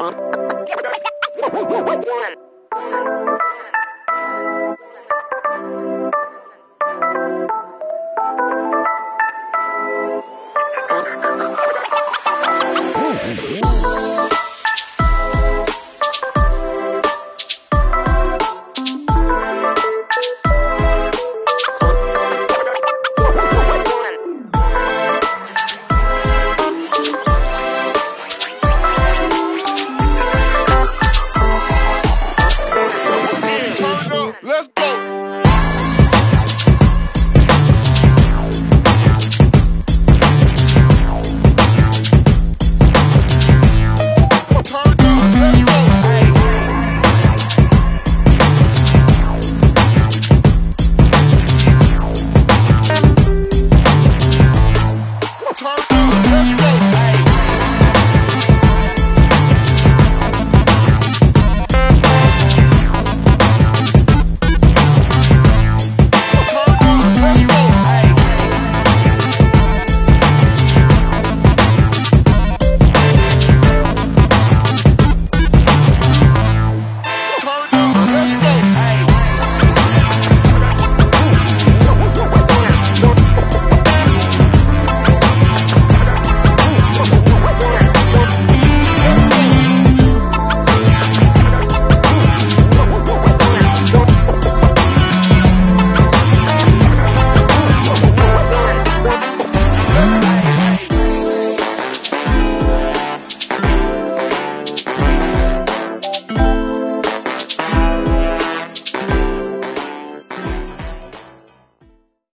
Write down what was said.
One.